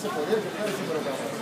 Você poderia? Eu quero esse programa.